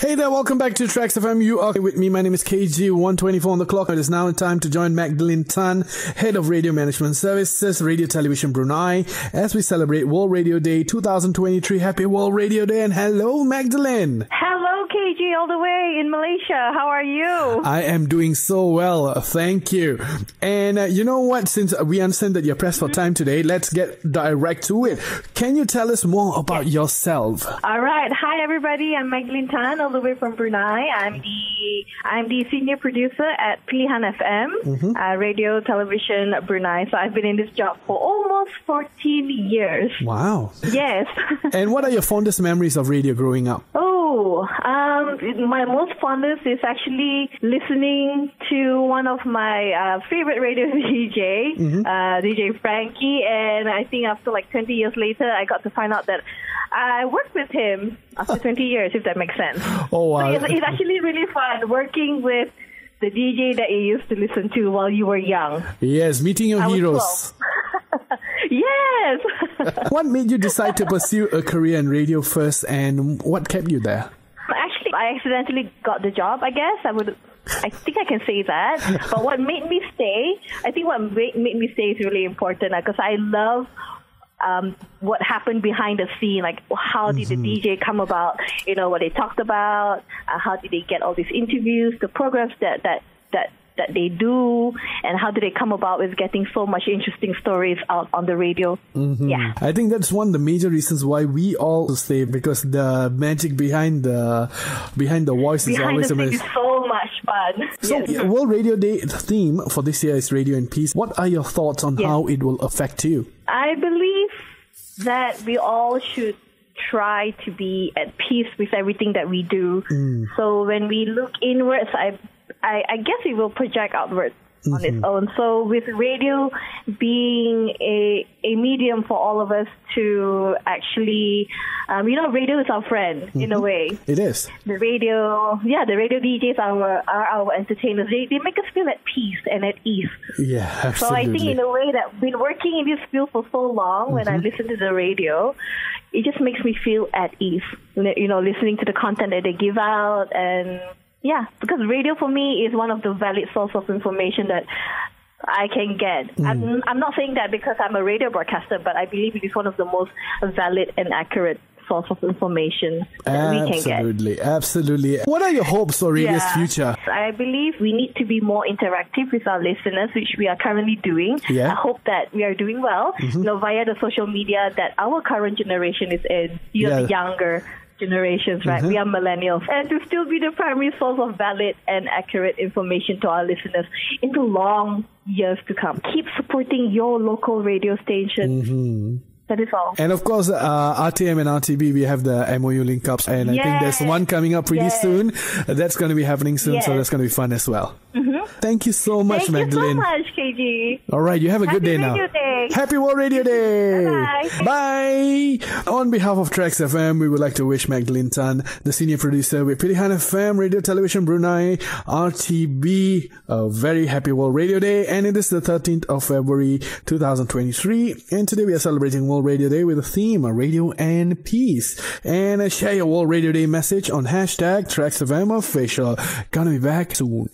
Hey there, welcome back to Traxx FM. You are with me. My name is KG124 on the clock. It is now time to join Magdalene Tan, Head of Radio Management Services, Radio Television Brunei, as we celebrate World Radio Day 2023. Happy World Radio Day and hello, Magdalene. Hello, KG, all the way in Malaysia. How are you? I am doing so well. Thank you. And uh, you know what? Since we understand that you're pressed for time today, let's get direct to it. Can you tell us more about yourself? All right. Hi, everybody. I'm Magdalene Tan, all the way from Brunei. I'm the I'm the senior producer at Pilihan FM, uh, radio, television, Brunei. So I've been in this job for almost 14 years. Wow. Yes. And what are your fondest memories of radio growing up? Oh, um, my most fondest is actually listening to one of my uh, favorite radio DJ, uh, DJ Frankie, and I think after like 20 years later, I got to find out that I worked with him after 20 years, if that makes sense. Oh, wow. So it's, it's actually really fun working with the DJ that you used to listen to while you were young. Yes, meeting your I heroes. Yes. what made you decide to pursue a career in radio first and what kept you there? Actually, I accidentally got the job. I guess I would. I think I can say that. But what made me stay? I think what made, made me stay is really important because I love um, what happened behind the scene. Like, how did the DJ come about? You know, what they talked about. Uh, how did they get all these interviews? The programs that that that that they do, and how do they come about with getting so much interesting stories out on the radio? Mm-hmm. Yeah. I think that's one of the major reasons why we all stay because the magic behind the behind the voice is Behind always amazing. is so much fun. So, Yes. yeah, World Radio Day theme for this year is Radio and Peace. What are your thoughts on Yes. how it will affect you? I believe that we all should try to be at peace with everything that we do. Mm. So when we look inwards, I, I, I guess it will project outwards on its mm-hmm. own. So with radio being a, a medium for all of us to actually, um, you know, radio is our friend in a mm-hmm. way It is. the radio, yeah, the radio DJs are our, are our entertainers. They, they make us feel at peace and at ease. Yeah, absolutely. So I think in a way that been working in this field for so long, when I mm-hmm. listen to the radio, it just makes me feel at ease. You know, listening to the content that they give out, and yeah, because radio for me is one of the valid source of information that I can get. I'm, I'm not saying that because I'm a radio broadcaster, but I believe it is one of the most valid and accurate source of information that we can get. absolutely, absolutely. What are your hopes for radio's Yeah. future? I believe we need to be more interactive with our listeners, which we are currently doing. Yeah. Mm-hmm. I hope that we are doing well, you know, via the social media that our current generation is in. You know, Yeah. the younger generations, right? We are millennials. And to still be the primary source of valid and accurate information to our listeners in the long years to come. Keep supporting your local radio station. Mm-hmm. That is all. And of course, uh, RTM and RTB, we have the MOU link ups, and I think there's one coming up pretty Yes. soon. That's going to be happening soon, so Yes. Mm-hmm. that's going to be fun as well. Thank you so much, Thank Magdalene. you so much, KG. All right, you have a good day now. Day. Happy World Radio Day. Bye-bye. Bye. On behalf of Traxx FM, we would like to wish Magdalene Tan, the senior producer with Pilihan FM, Radio Television Brunei, RTB, a very happy World Radio Day. And it is the 13th of February 2023. And today we are celebrating World Radio Day with a theme, a Radio and Peace. And share your World Radio Day message on hashtag Traxx FM official. Gonna be back soon.